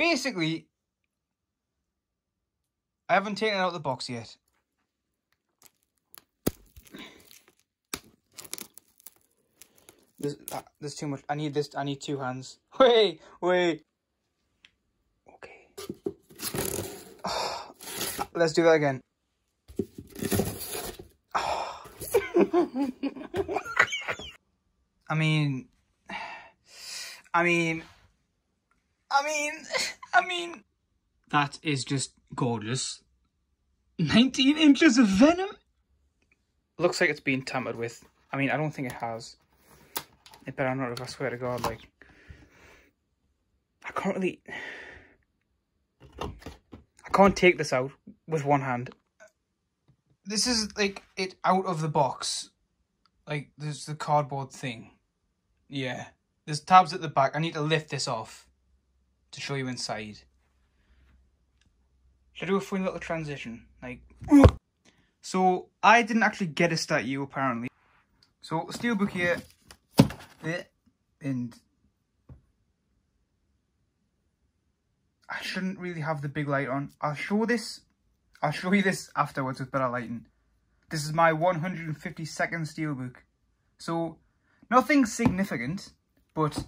basically, I haven't taken it out of the box yet. There's, uh, there's too much. I need this. I need two hands. Wait, wait. Okay. Let's do that again. I mean, I mean, I mean, I mean, that is just gorgeous. 19 inches of venom? Looks like it's been tampered with. I mean, I don't think it has. It better not if I swear to God, like. I can't really. I can't take this out with one hand. This is like it out of the box. Like, there's the cardboard thing. Yeah. There's tabs at the back. I need to lift this off to show you inside. Should I do a funny little transition? Like, so I didn't actually get a statue apparently. So steelbook here, and I shouldn't really have the big light on. I'll show this. I'll show you this afterwards with better lighting. This is my 152nd steelbook. So nothing significant, but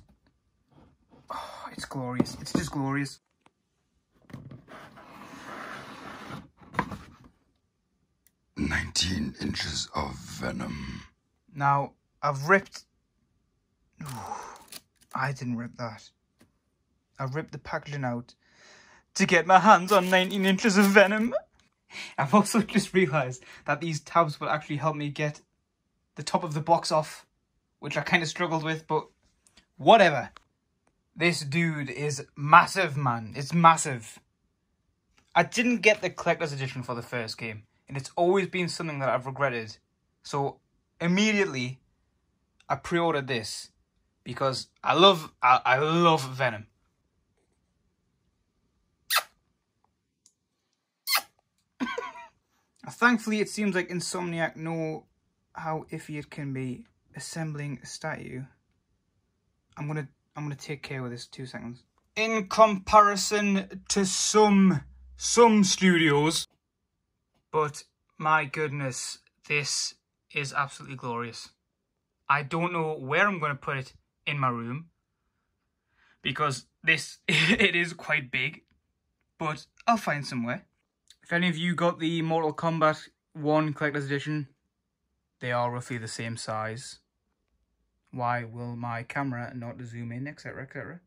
oh, it's glorious. It's just glorious. Nineteen inches of venom. Now, I've ripped... I didn't rip that. I ripped the packaging out to get my hands on 19 inches of venom. I've also just realised that these tabs will actually help me get the top of the box off, which I kind of struggled with, but whatever. This dude is massive, man. It's massive. I didn't get the collector's edition for the first game, and it's always been something that I've regretted. So immediately, I pre-ordered this because I love I, I love Venom. Thankfully, it seems like Insomniac know how iffy it can be assembling a statue. I'm gonna I'm gonna take care with this two seconds. In comparison to some some studios, but my goodness, this is absolutely glorious. I don't know where I'm going to put it in my room because this it is quite big, but I'll find somewhere. If any of you got the Mortal Kombat 1 Collector's Edition, they are roughly the same size. Why will my camera not zoom in, etc, etc?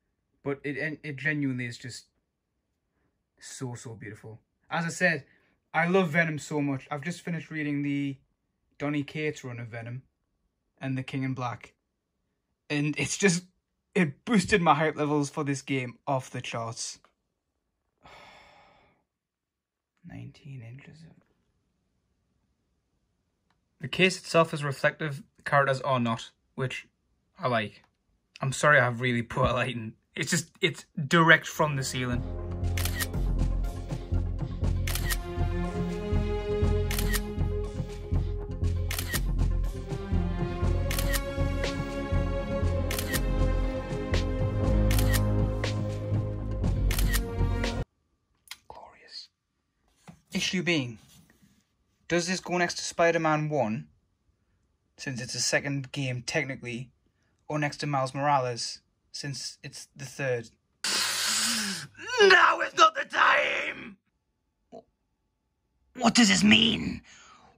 But it, it genuinely is just so, so beautiful. As I said, I love Venom so much. I've just finished reading the Donny Cates run of Venom and the King in Black. And it's just, it boosted my hype levels for this game off the charts. 19 inches. The case itself is reflective, characters are not, which I like. I'm sorry I have really poor lighting. It's just, it's direct from the ceiling. Glorious. Issue being, does this go next to Spider-Man 1, since it's a second game technically, or next to Miles Morales, since it's the third? Now is not the time! What does this mean?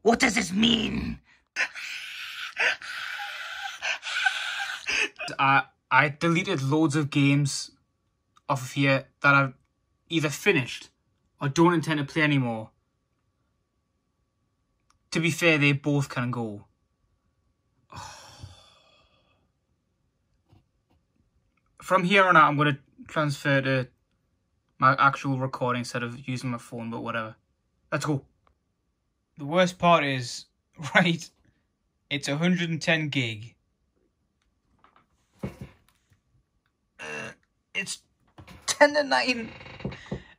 What does this mean? I I deleted loads of games off of here that I've either finished or don't intend to play anymore to be fair, they both can go. From here on out, I'm going to transfer to my actual recording instead of using my phone, but whatever. Let's go. The worst part is, right, it's 110 gig. Uh, it's 10 to 9,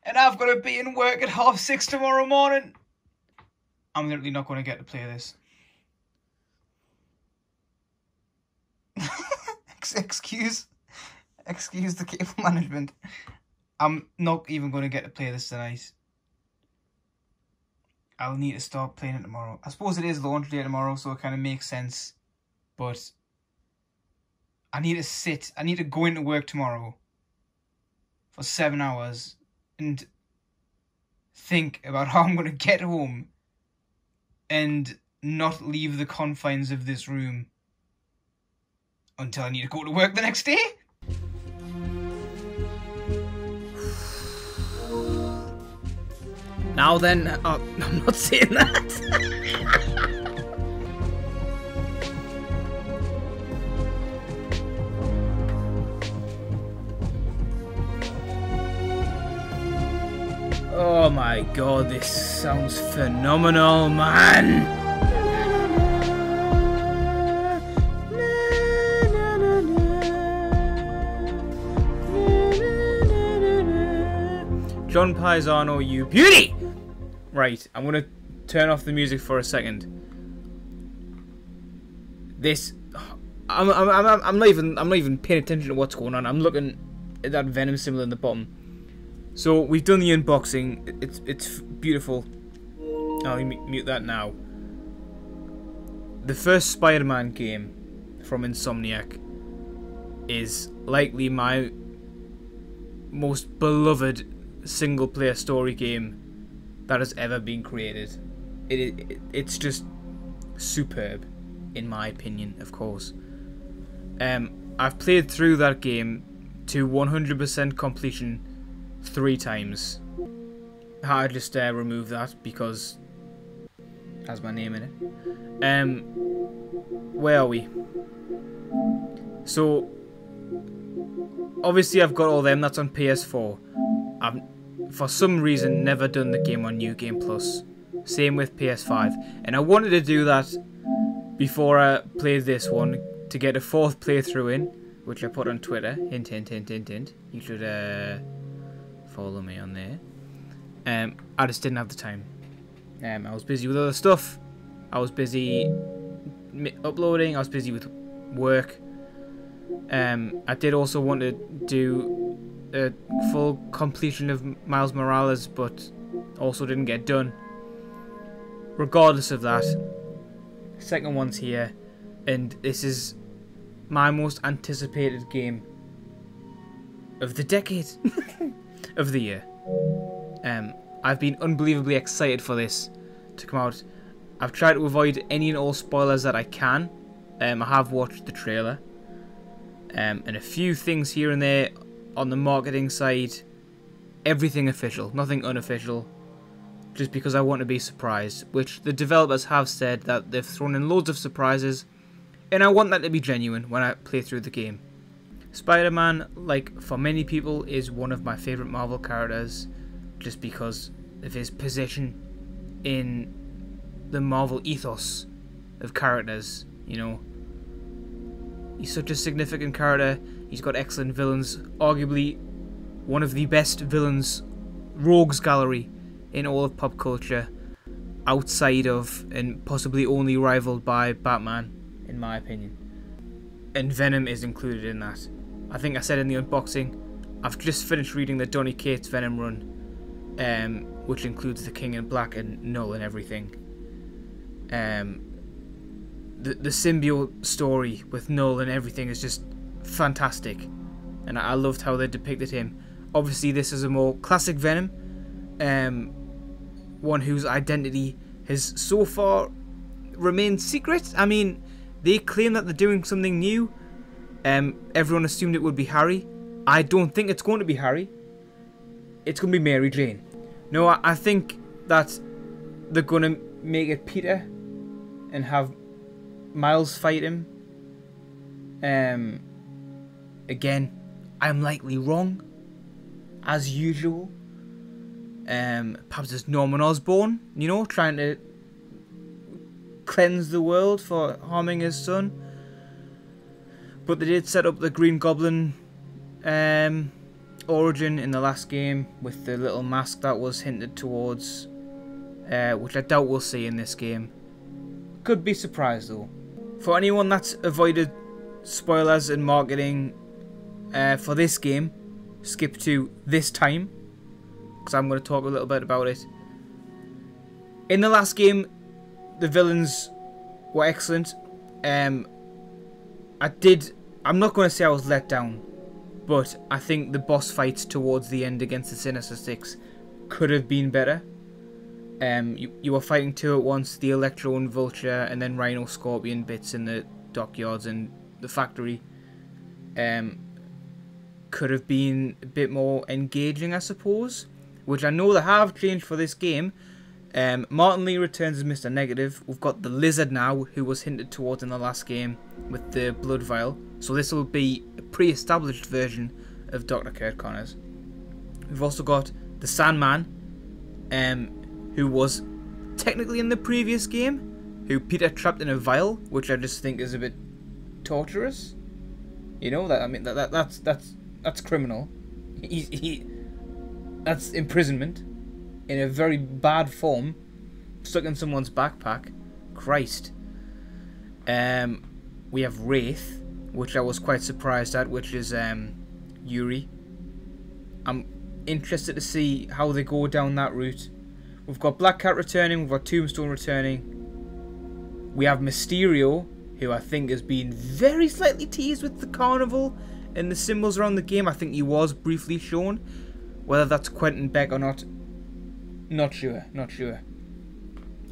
and I've got to be in work at half 6 tomorrow morning. I'm literally not going to get to play this. excuse, excuse the cable management. I'm not even going to get to play this tonight. I'll need to start playing it tomorrow. I suppose it is launch day tomorrow, so it kind of makes sense. But I need to sit. I need to go into work tomorrow for seven hours and think about how I'm going to get home and not leave the confines of this room until I need to go to work the next day. Now then, uh, I'm not saying that. oh my god, this sounds phenomenal, man. John Paesano, you beauty! Right, I'm gonna turn off the music for a second. This, I'm, I'm, I'm, I'm not even, I'm not even paying attention to what's going on. I'm looking at that Venom symbol in the bottom. So we've done the unboxing. It's, it's beautiful. I'll mute that now. The first Spider-Man game from Insomniac is likely my most beloved single player story game that has ever been created. It, it it's just superb, in my opinion, of course. Um, I've played through that game to 100% completion three times. I just uh, remove that because has my name in it. Um, where are we? So, obviously I've got all them. That's on PS4. I've for some reason never done the game on New Game Plus. Same with PS5. And I wanted to do that before I played this one to get a fourth playthrough in, which I put on Twitter. Hint, hint, hint, hint, hint. You should uh, follow me on there. Um, I just didn't have the time. Um, I was busy with other stuff. I was busy uploading. I was busy with work. Um, I did also want to do a full completion of Miles Morales, but also didn't get done. Regardless of that, second one's here, and this is my most anticipated game of the decade, of the year. Um, I've been unbelievably excited for this to come out. I've tried to avoid any and all spoilers that I can. Um, I have watched the trailer, um, and a few things here and there on the marketing side, everything official, nothing unofficial. Just because I want to be surprised, which the developers have said that they've thrown in loads of surprises, and I want that to be genuine when I play through the game. Spider Man, like for many people, is one of my favourite Marvel characters just because of his position in the Marvel ethos of characters, you know. He's such a significant character, He's got excellent villains, arguably one of the best villains, rogues gallery in all of pop culture, outside of and possibly only rivaled by Batman, in my opinion. And Venom is included in that. I think I said in the unboxing, I've just finished reading the Donny Cates Venom run, um, which includes the King in Black and Null and everything. Um, the the symbiote story with Null and everything is just fantastic, and I loved how they depicted him. Obviously, this is a more classic Venom, um, one whose identity has so far remained secret. I mean, they claim that they're doing something new. Um, everyone assumed it would be Harry. I don't think it's going to be Harry. It's going to be Mary Jane. No, I, I think that they're going to make it Peter and have Miles fight him. Um, Again, I'm likely wrong, as usual. Um, perhaps it's Norman Osborn, you know, trying to cleanse the world for harming his son. But they did set up the Green Goblin um, origin in the last game with the little mask that was hinted towards, uh, which I doubt we'll see in this game. Could be surprised though. For anyone that's avoided spoilers and marketing uh, for this game, skip to this time because I'm going to talk a little bit about it. In the last game, the villains were excellent. Um, I did. I'm not going to say I was let down, but I think the boss fights towards the end against the Sinister Six could have been better. Um, you, you were fighting two at once, the Electro and Vulture, and then Rhino Scorpion bits in the dockyards and the factory. Um, could have been a bit more engaging, I suppose. Which I know they have changed for this game. Um, Martin Lee returns as Mr. Negative. We've got the Lizard now, who was hinted towards in the last game with the Blood Vial. So this will be a pre-established version of Dr. Curt Connors. We've also got the Sandman, um, who was technically in the previous game, who Peter trapped in a vial, which I just think is a bit torturous. You know that I mean that, that that's that's that's criminal. He, he that's imprisonment in a very bad form, stuck in someone's backpack. Christ. Um, we have Wraith, which I was quite surprised at, which is um, Yuri. I'm interested to see how they go down that route. We've got Black Cat returning, we've got Tombstone returning. We have Mysterio, who I think has been very slightly teased with the carnival and the symbols around the game. I think he was briefly shown. Whether that's Quentin Beck or not, not sure, not sure.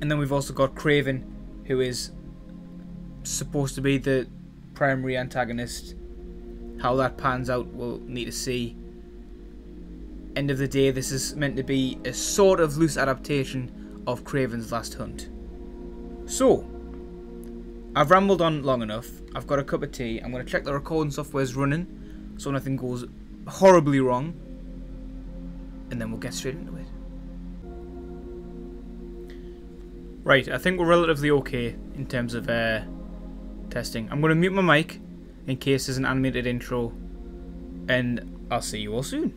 And then we've also got Kraven, who is supposed to be the primary antagonist. How that pans out, we'll need to see. End of the day, this is meant to be a sort of loose adaptation of Kraven's Last Hunt. So, I've rambled on long enough. I've got a cup of tea. I'm going to check the recording software's running so nothing goes horribly wrong. And then we'll get straight into it. Right, I think we're relatively okay in terms of uh, testing. I'm going to mute my mic in case there's an animated intro. And I'll see you all soon.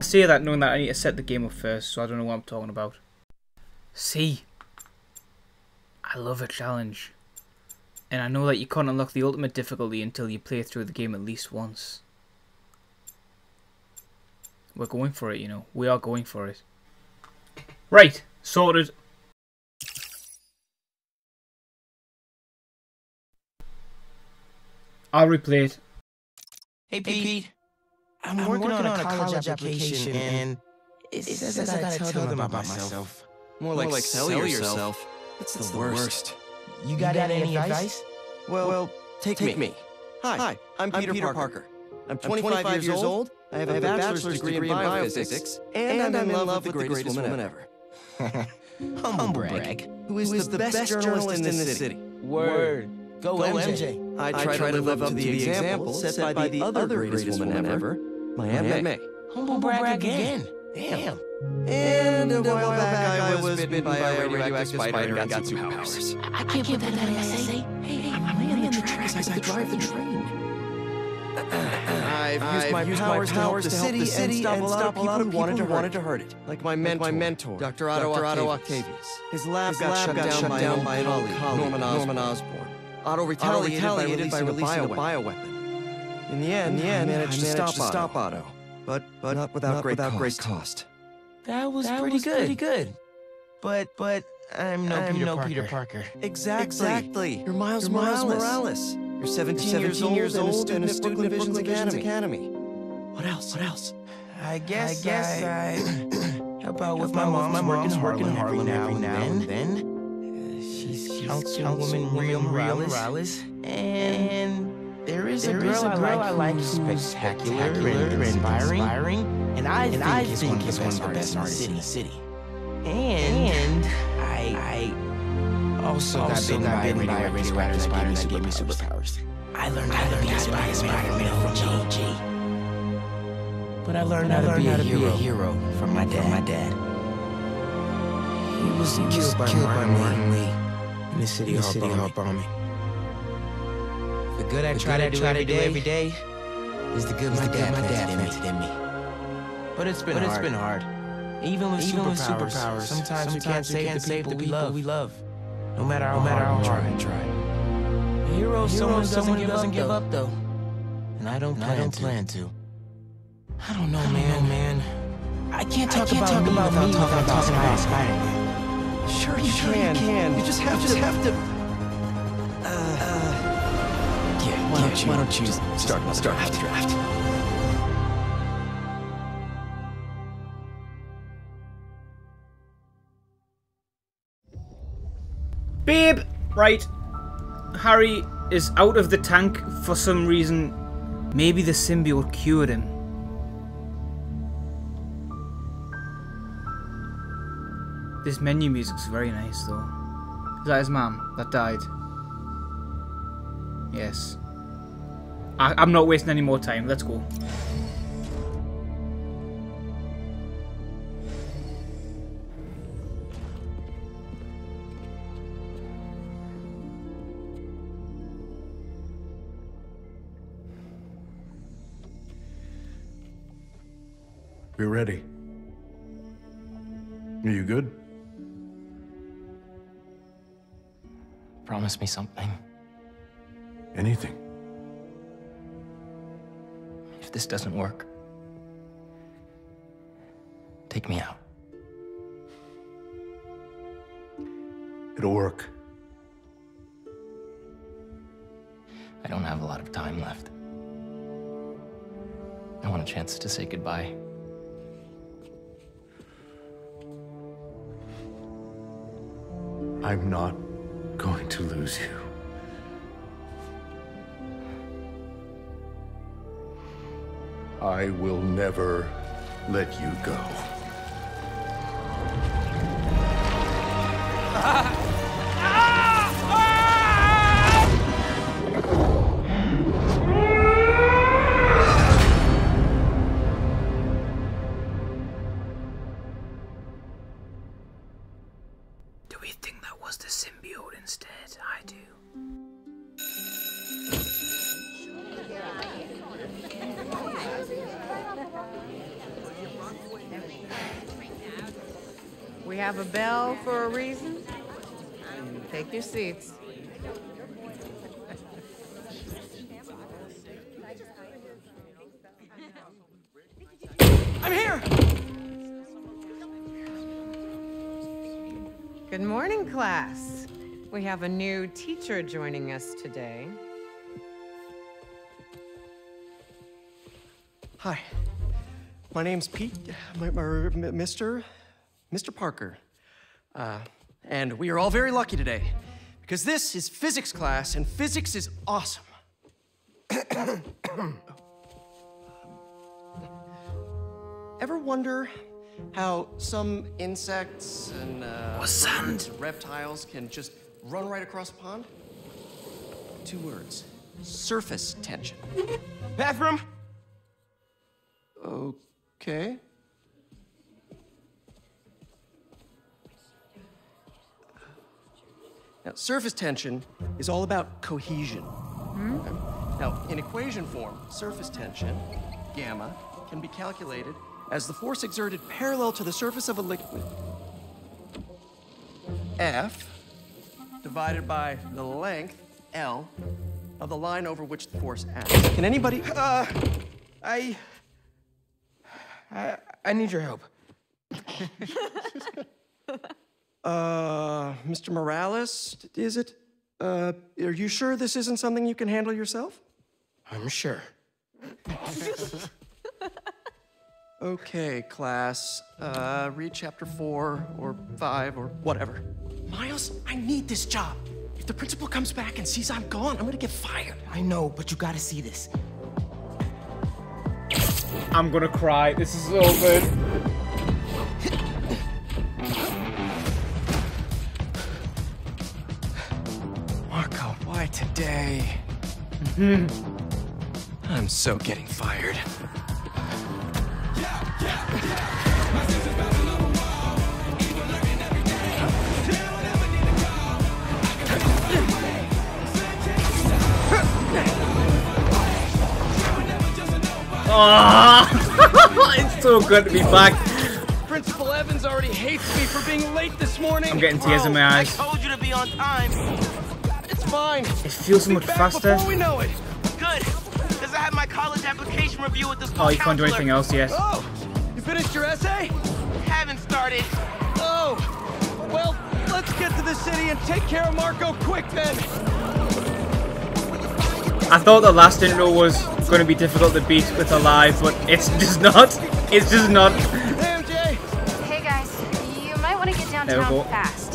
I say that knowing that I need to set the game up first, so I don't know what I'm talking about. See, I love a challenge. And I know that you can't unlock the ultimate difficulty until you play through the game at least once. We're going for it, you know. We are going for it. Right, sorted. I'll replay it. Hey Pete, I'm, I'm working, working, on a college, application, and it, says, says I gotta tell, tell them about myself. More like, More like sell, sell yourself. yourself. That's, That's the, worst. worst. You got, you got any advice? advice? Well, well take, take me. me. Hi, Hi, I'm Peter, I'm Peter Parker. Parker. I'm 25, 25 years old. I have, I have a bachelor's, bachelor's degree, degree in biophysics, and, and I'm in love with the greatest, greatest woman ever. Humble brag. Who is, Who is the, the best journalist in this city? Word. Go, Go MJ. MJ. I try, I try to live up to the example set by the other greatest woman ever, my Aunt May. Humble brag again. Damn. And a while back, I was bitten by a radioactive spider and got superpowers. I can't put that in my essay. Hey, I'm laying the tracks as I drive the train. I've used my used powers, my powers to help the city, and stop, and a, lot stop a lot of people wanted to, wanted to hurt it. Like my mentor, like my mentor Dr. Otto, Dr. Otto Octavius. Octavius. His lab His got, lab shut, got down, shut by down by an old colleague, Norman Osborn. Norman Osborn. Otto retaliated, Otto retaliated by releasing, by releasing a bioweapon. In the end, in the end I managed, I managed to, stop, to Otto. But, but not without, not great, without cost. great cost. That was that pretty was good. Pretty good. But, but I'm no, I'm Peter, no Parker. Peter Parker. Exactly. Exactly. You're Miles, You're Miles Morales. Morales. You're 17, 17 years, old, years old and a student, and a student of Brooklyn Visions Academy. Academy. What else? What else? I guess I, guess I, help out with my mom. My mom's working in Harlem every now and then. Uh, she's, she's Councilwoman Maria Morales. Morales. And there is there a girl, is a girl I like who's spectacular, spectacular and, inspiring, inspiring, and I and think, I is, think one is one of the best artists in the city. And, and I, I also, also got bitten by a radioactive spider that gave me superpowers. I learned how to be a Spider-Man from G. But I learned, how, to be a hero from my dad. From my dad. He was, killed, by, Martin Lee in the city, in the hall, city hall bombing. The good I the try, good to, I try to do every day is the good is my, the dad, good my dad planted in me. But it's been but hard. It's been hard. Even with Even superpowers, with superpowers sometimes, sometimes we can't, we save, can't the save the people we love. No matter how, no matter how hard I try. Hero, someone, someone who doesn't give up, though. And I don't, plan, I don't to. plan to. I don't know, man, man. I can't talk I can't about talk me about without me talking about Spider-Man. Spider sure, you sure can. You can. You just have you to. Just have to. Why don't you? Why don't you start? Start, start after draft. Babe, right. Harry is out of the tank for some reason. Maybe the symbiote cured him. This menu music's very nice though. Is that his mum that died? Yes. I I'm not wasting any more time. Let's go. We're ready. Are you good? Promise me something. Anything. This doesn't work, take me out. It'll work. I don't have a lot of time left. I want a chance to say goodbye. I'm not going to lose you. I will never let you go. I'm here. Good morning, class. We have a new teacher joining us today. Hi. My name's Pete. My, my, Mr. Mr. Parker. Uh, and we are all very lucky today because this is physics class and physics is awesome. Ever wonder how some insects and uh, and reptiles can just run right across a pond? Two words surface tension. Bathroom? Okay. Now, surface tension is all about cohesion. Okay? Now, in equation form, surface tension, gamma, can be calculated as the force exerted parallel to the surface of a liquid. F divided by the length, L, of the line over which the force acts. Can anybody. Uh, I. I, I need your help. Uh, Mr. Morales, is it? Uh, are you sure this isn't something you can handle yourself? I'm sure. Okay, class. Uh, read chapter four or five or whatever. Miles, I need this job. If the principal comes back and sees I'm gone, I'm gonna get fired. I know, but you gotta see this. I'm gonna cry. This is so good. Marko, why today? I'm so getting fired. Ah, it's so good to be back. Principal Evans already hates me for being late this morning. I'm getting tears in my eyes. told you to be on time. It's fine. It feels so much faster. Before we know it. Good, because I have my college application review with school Oh, you can't do anything else yet. Oh, finished your essay? Haven't started. Oh, well, let's get to the city and take care of Marko quick then. I thought the last intro was going to be difficult to beat with a live, but it's just not. It's just not. Hey, MJ. Hey guys, you might want to get downtown go. fast.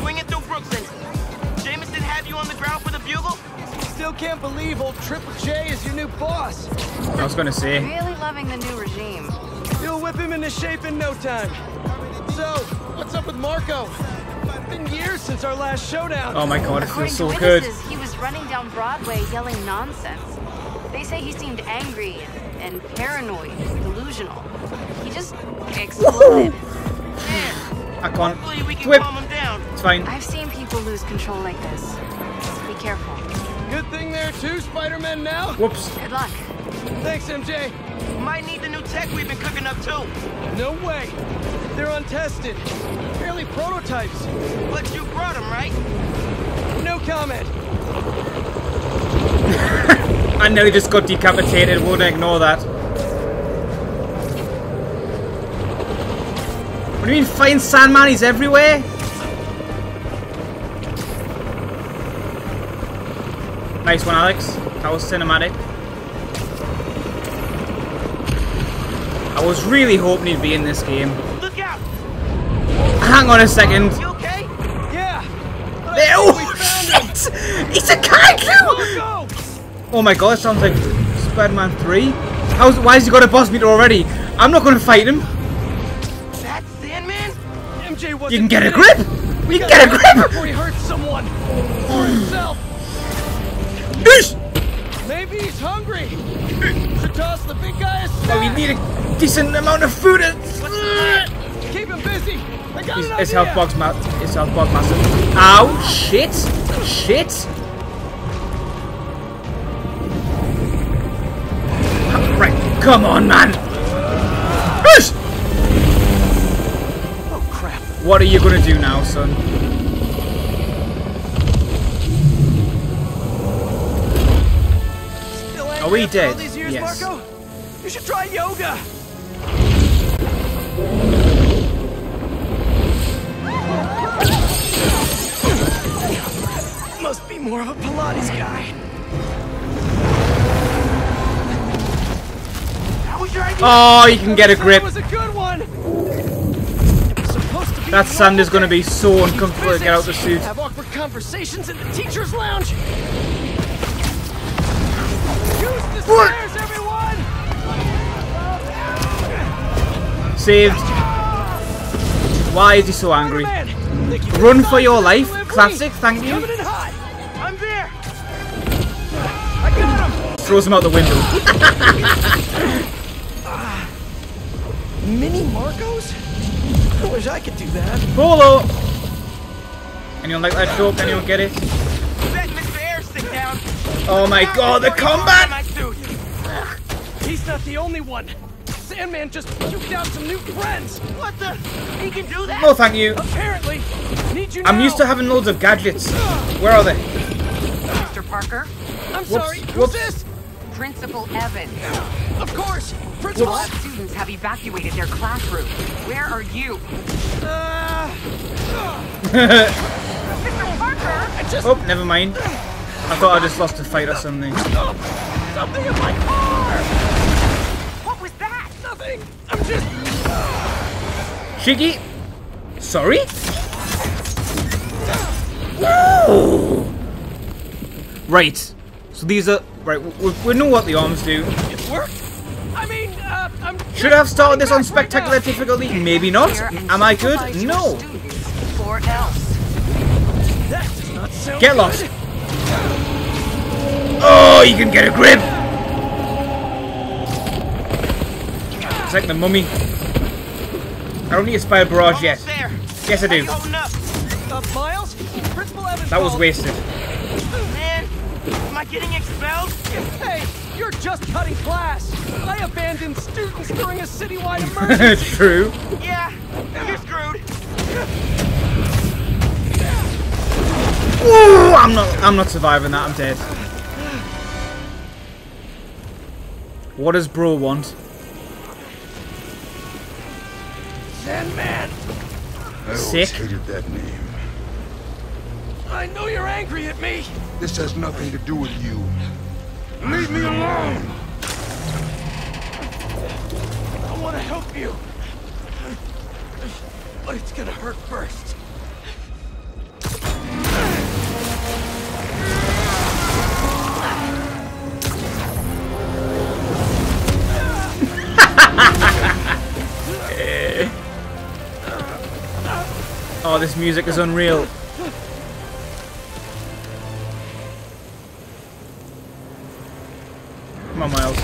Swing it through Brooklyn. Jameson have you on the ground for the bugle? Still can't believe old Triple J is your new boss. I was going to say. Really loving the new regime. You'll whip him into shape in no time. So, what's up with Marko? It's Been years since our last showdown. Oh my god, it According feels so to good. he was running down Broadway yelling nonsense. They say he seemed angry and, and paranoid, delusional. He just exploded. I can't. Hopefully we can Whip. calm him down. It's fine. I've seen people lose control like this. So be careful. Good thing there are two Spider-Men now. Whoops. Good luck. Thanks, MJ. Might need the new tech we've been cooking up too. No way. They're untested. Barely prototypes. But you brought them, right? No comment. I nearly just got decapitated. Won't ignore that. What do you mean, fighting Sandman? He's everywhere. Nice one, Alex. That was cinematic. I was really hoping he'd be in this game. Look out! Hang on a second. You okay? Yeah. There- Oh shit! It's a kaiju! Oh my god, it sounds like Spider-Man 3. How's, why has he got a boss meter already? I'm not going to fight him. That's Sandman? MJ wasn't You can get a grip! We You can get a grip! Before he hurts someone. Or himself. Maybe he's hungry. The big guy Oh, we need a decent amount of food. Keep him busy. I got His, an his idea. health box, ma- his health box massive. Ow! Shit! Shit! Right, come on, man! Oh crap. What are you gonna do now, son? Are we dead? Yes. Marko? You should try yoga. Must be more of a Pilates guy. That was your idea? Oh, you can get a grip. was a good one. It was supposed to be That sand is gonna be so uncomfortable to get out the suit. Have awkward conversations in the teacher's lounge. Stairs. Saved. Why is he so angry? Man, think you Run for your life. Classic, thank you. Coming in hot. I'm there! I got him. Throws him out the window. Mini Marcos? I wish I could do that. Polo! Anyone like that joke? Anyone get it? Oh my god, the combat! He's not the only one. Sandman just puked out some new friends. What the? He can do that? No, thank you. Apparently. Need you I'm now. used to having loads of gadgets. Where are they? Mr. Parker, I'm sorry. Whoops, Who's this? Principal Evans. Of course. Principal. All students have evacuated their classroom. Where are you? Uh, Mr. Parker! I just Oh, never mind. I thought I just lost a fight or something. something in my car. What was that? Nothing. I'm just. Shiggy? Sorry? Woo! Right. So these are... Right, we, we know what the arms do. It worked. I mean, uh, I'm. Should I have started this on spectacular now. difficulty? Maybe not. Am I good? No. students, Or else. That does not sound Get lost. Oh, you can get a grip. It's like the mummy. I don't need a spire barrage yet. There. Yes, I do. holding up? Uh, Miles, That was wasted. Man, am I getting expelled? Hey, you're just cutting class. I abandoned students during a citywide emergency. That's true. Yeah, you're screwed. Ooh, I'm not. I'm not surviving that. I'm dead. What does bro want? Sandman! I Sick. always hated that name. I know you're angry at me! This has nothing to do with you. Leave me alone! I want to help you. But it's gonna hurt first. Oh, this music is unreal. Come on, Miles.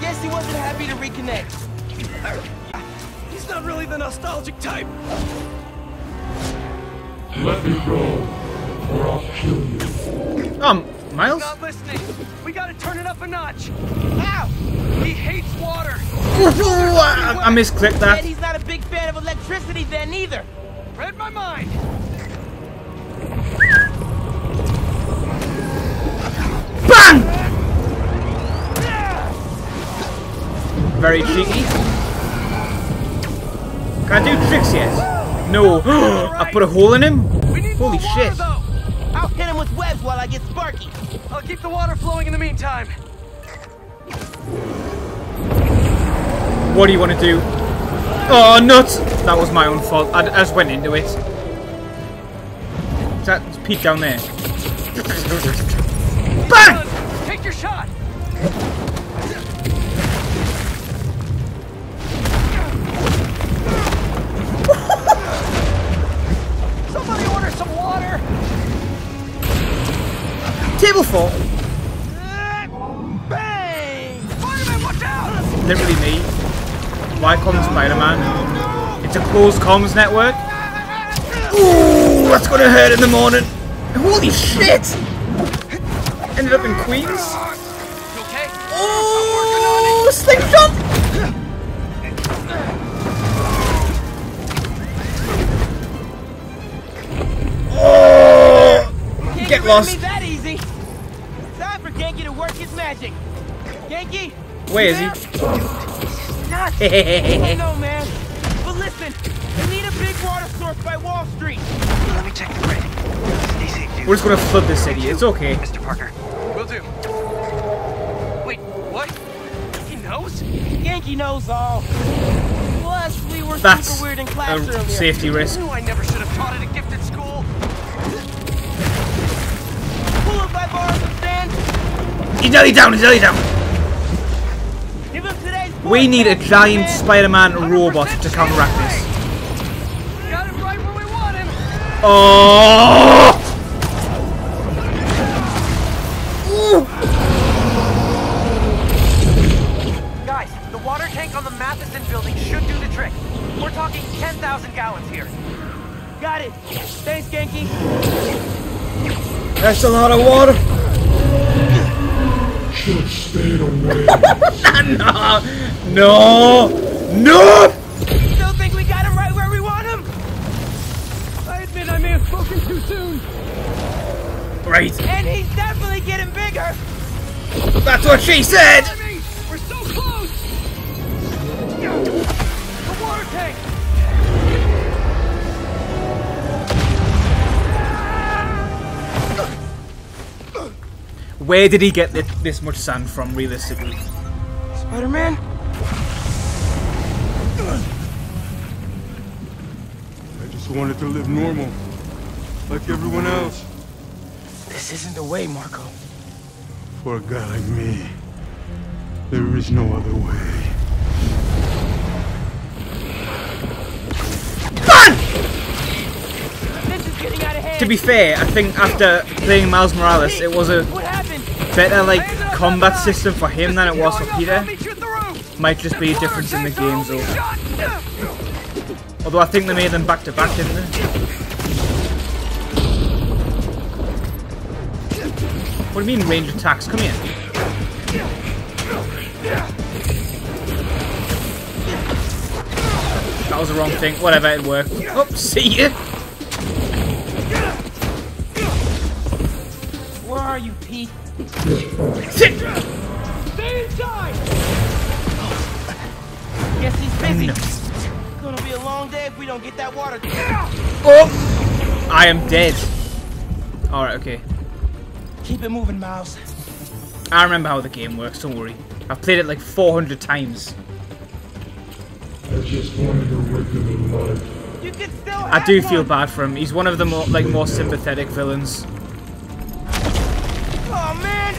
Yes, he wasn't happy to reconnect. He's not really the nostalgic type. Let me go, or I'll kill you. Um, Miles? Not listening. We gotta turn it up a notch. Ow! He hates water. I, I misclicked And that. he's not a big fan of electricity then either. Read my mind. Bang! Very cheeky. Can I do tricks yet? No. I put a hole in him? Holy shit. I'll hit him with webs while I get Sparky. I'll keep the water flowing in the meantime. What do you want to do? Oh, nuts! That was my own fault. I, I just went into it. Is that Pete down there? Bang! Take your shot. Table fall. Bang! Fireman, watch out! Literally me. Why calling Spider-Man? It's a closed comms network. Ooh, that's gonna hurt in the morning. Holy shit! Ended up in Queens. Oh, slingshot! Oh, get lost. Ganke? Where is he? Not. Oh, I know, man. But listen, we need a big water source by Wall Street. Let me check the grid. Stay safe, dude. We're just gonna flood the city. It's okay. Mr. Parker. Will do. Wait, what? He knows? Ganke knows all. Plus, we were That's super weird in class a earlier. safety risk. Knew I never should have taught at a gifted school. Pull up by borrow some sand. He's nearly down. He's nearly down. Give him today's We need a giant. Spider-Man robot to counteract this. Right where we. Oh! Guys, the water tank on the Matheson building should do the trick. We're talking 10,000 gallons here. Got it. Thanks, Ganke. That's a lot of water. Should have stayed away. No! No! Still think we got him right where we want him? I admit I may have spoken too soon. Right. And he's definitely getting bigger. That's what she said! We're so close. The water tank. Where did he get thi- this much sand from, realistically? Spider-Man? Just wanted to live normal, like everyone else. This isn't the way, Marko. For a guy like me, there is no other way. This is getting out of hand. To be fair, I think after playing Miles Morales, it was a better like combat system for him than it was for Peter. I'll meet you at the roof. Might just be a difference in the Water games though. Although I think they made them back to back, didn't they? What do you mean range attacks? Come here. That was the wrong thing. Whatever, it worked. Oh, see ya! Where are you, Pete? Sit! Stay inside! Guess he's busy! Gonna be a long day if we don't get that water. Oh! I am dead. Alright, okay. Keep it moving, Miles. I remember how the game works, don't worry. I've played it like 400 times. I just wanted a regular life. You can still I do feel bad for him. He's one of the more like more sympathetic villains. Oh man!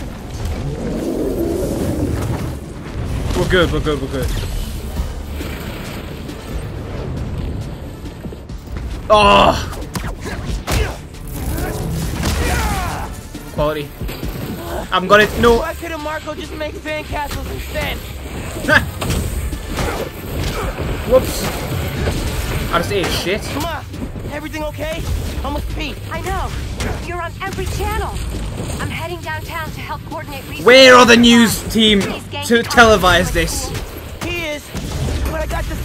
We're good, we're good, we're good. Oh! Quality. I'm gonna no. Why couldn't Marko just make sandcastles instead? Whoops. I just ate shit. Come on. Everything okay? I'm Pete. I know. You're on every channel. I'm heading downtown to help coordinate. Where are the news team to televise this?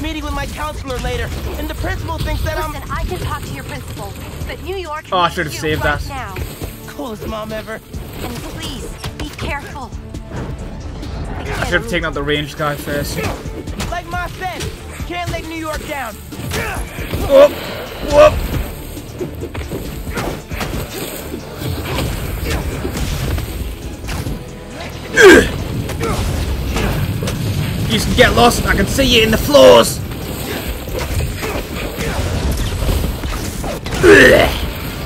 Meeting with my counselor later, and the principal thinks that I'm. Listen, I can talk to your principal, but New York. Oh, I should have saved right that. Now. Coolest mom ever. And please be careful. I should have taken out the ranged guy first. Like Ma said, can't let New York down. Whoop! Whoop! You can get lost. I can see you in the floors.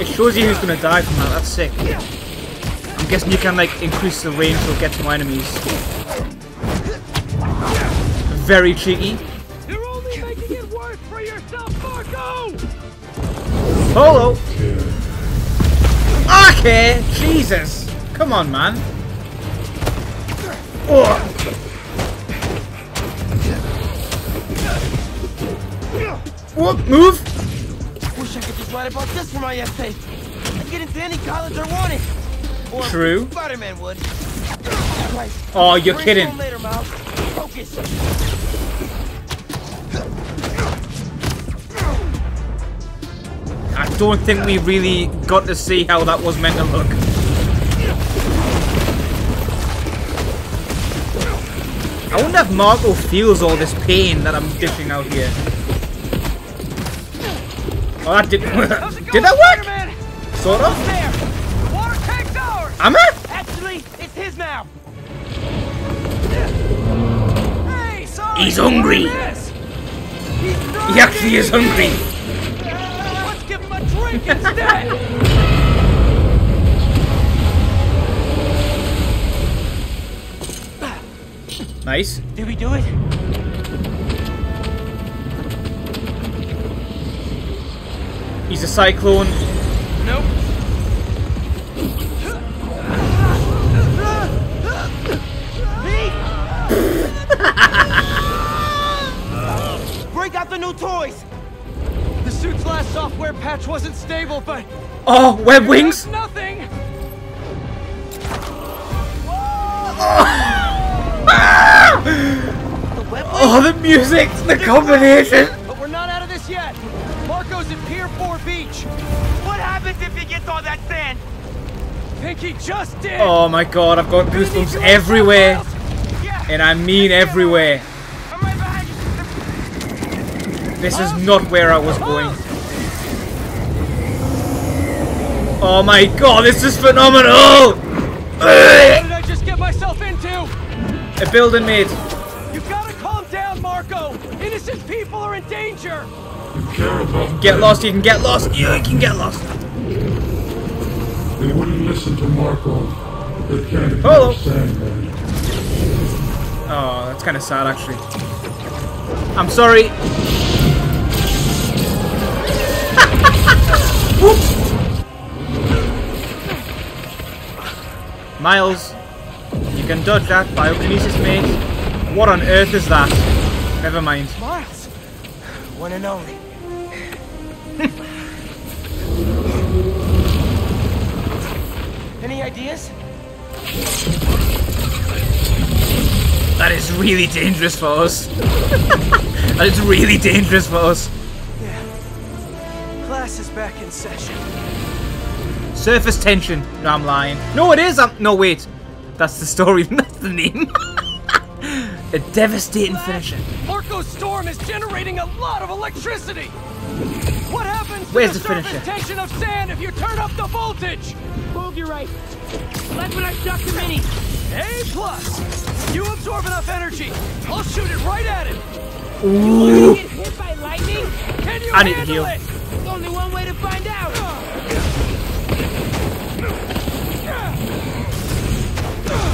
It shows you who's gonna die from that. That's sick. I'm guessing you can like increase the range to get to my enemies. Very cheeky. You're only making it worse for yourself, Marko! Polo. Okay, Jesus. Come on, man. Oh. Whoop, move. Wish I could just write about this for my essay. I'd get into any college I wanted. Or True. Spider-Man would. Oh, you're Brainstorm kidding. later. Focus. I don't think we really got to see how that was meant to look. I wonder if Marko feels all this pain that I'm dishing out here. Oh, that did. did that work? Sort of. There. Water tank's ours. Am I? Actually, it's his now. Hey, sorry. He's hungry. He actually is hungry. Let's give him a drink instead. Nice. Did we do it? He's a cyclone. Nope. Break out the new toys. The suit's last software patch wasn't stable, but Oh, web wings. nothing. Oh, the music, the combination. Happens if he all that sand? Think he just did. Oh my god, I've got goosebumps everywhere. And I mean everywhere. This is not where I was going. Oh my god, this is phenomenal! What did I just get myself into? A building mate. You've gotta calm down, Marko. Innocent people are in danger. Get lost, you can get lost. You can get lost. They wouldn't listen to Marko. They can't oh. Hello. ignore Sandman. Oh, that's kind of sad actually. I'm sorry. Miles, you can dodge that by biokinesis, mate. What on earth is that? Never mind. Miles, one and only. Any ideas? That is really dangerous for us. that is really dangerous for us. Yeah. Class is back in session. Surface tension. No, I'm lying. No, it is. I'm, no, wait. That's the story. That's the name. a devastating finisher. Marko's storm is generating a lot of electricity. What happens to the, the surface tension of sand if you turn up the voltage? Move your right. Like when I shot the mini. A plus. You absorb enough energy. I'll shoot it right at him. Ooh. Get hit by lightning? Can you I need to handle heal. it? There's only one way to find out.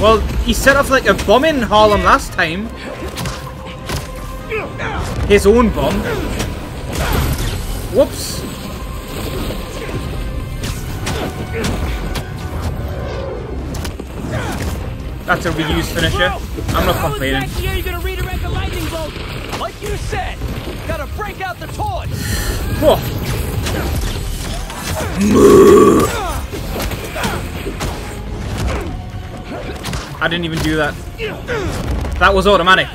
Well, he set off like a bomb in Harlem last time. His own bomb. Whoops. That's a reused finisher. I'm not complaining. exactly are you gonna redirect a lightning bolt? Like you said, gotta break out the. Whoa. I didn't even do that. That was automatic.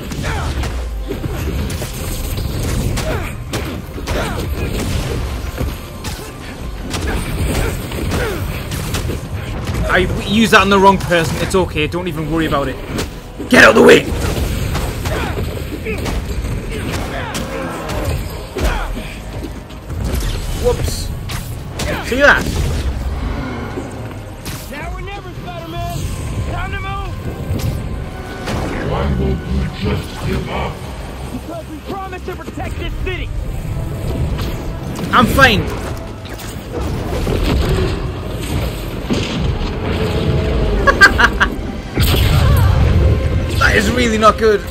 I used that on the wrong person. It's okay. Don't even worry about it. Get out of the way! Whoops. See that? Now or never, Spider-Man. Time to move. Why won't you just give up? Because we promised to protect this city. I'm fine. that is really not good.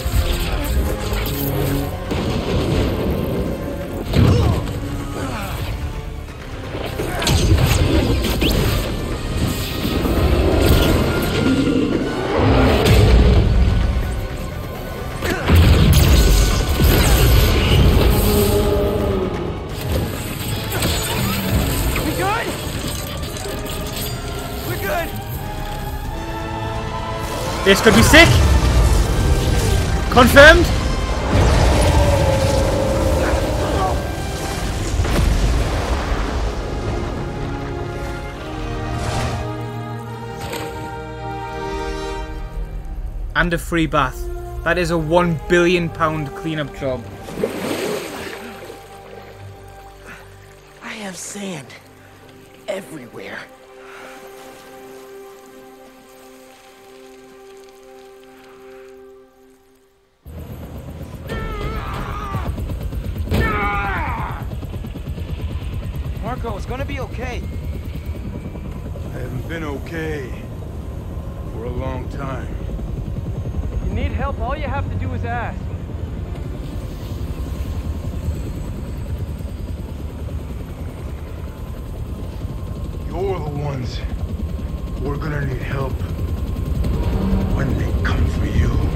This could be sick. Confirmed. And a free bath. That is a one billion pound cleanup job. I have sand everywhere. Marko, it's gonna be okay. I haven't been okay for a long time. You need help, all you have to do is ask. You're the ones who are gonna need help when they come for you.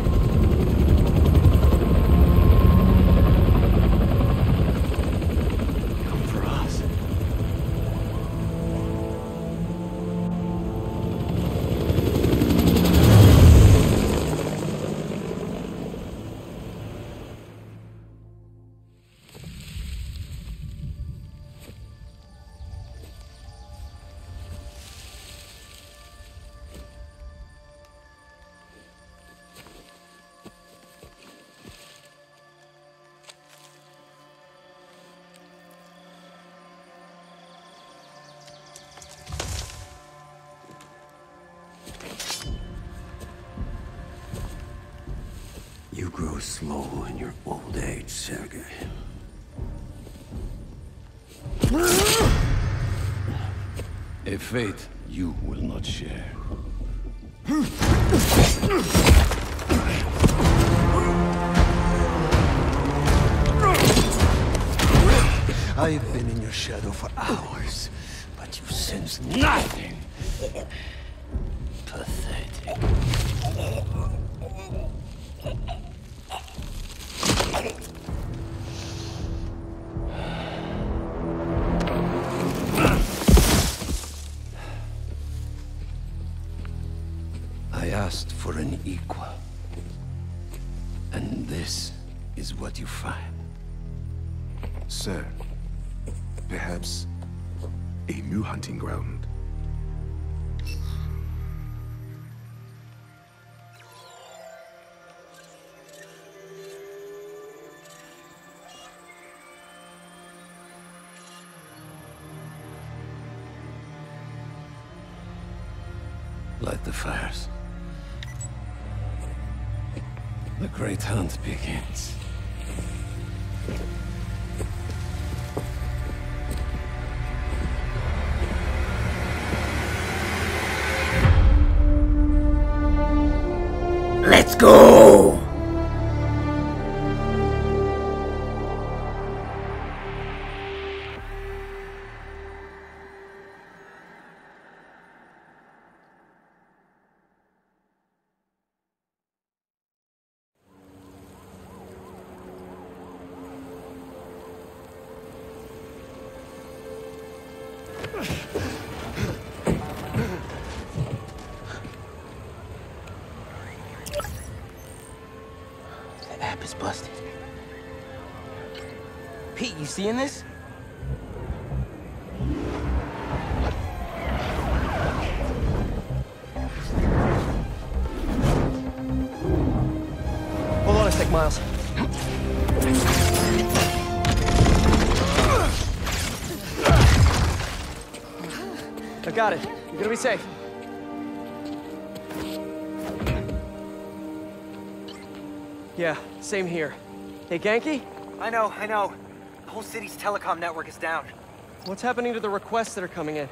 A fate you will not share. I've been in your shadow for hours, but you sense nothing. Pathetic. Great hunt begins. Let's go! Seeing this? Hold on a sec, Miles. I got it. You're gonna be safe. Yeah, same here. Hey, Ganke? I know, I know. The whole city's telecom network is down. What's happening to the requests that are coming in?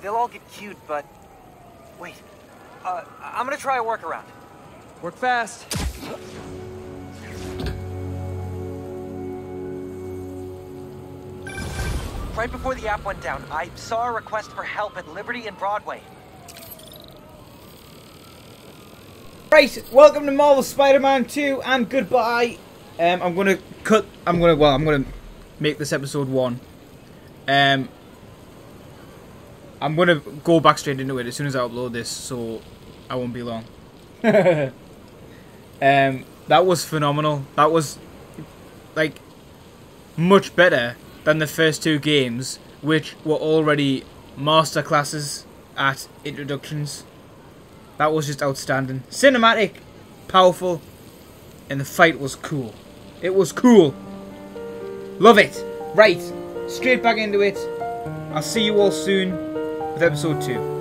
They'll all get queued, but... Wait. Uh, I- I'm gonna try a workaround. Work fast. Right before the app went down, I saw a request for help at Liberty and Broadway. Right, welcome to Marvel Spider-Man 2 and goodbye. Um, I'm gonna cut. I'm gonna. Well, I'm gonna make this episode one. Um, I'm gonna go back straight into it as soon as I upload this, so I won't be long. um, that was phenomenal. That was like much better than the first two games, which were already masterclasses at introductions. That was just outstanding. Cinematic, powerful, and the fight was cool. It was cool. Love it. Right, straight back into it. I'll see you all soon with episode 2.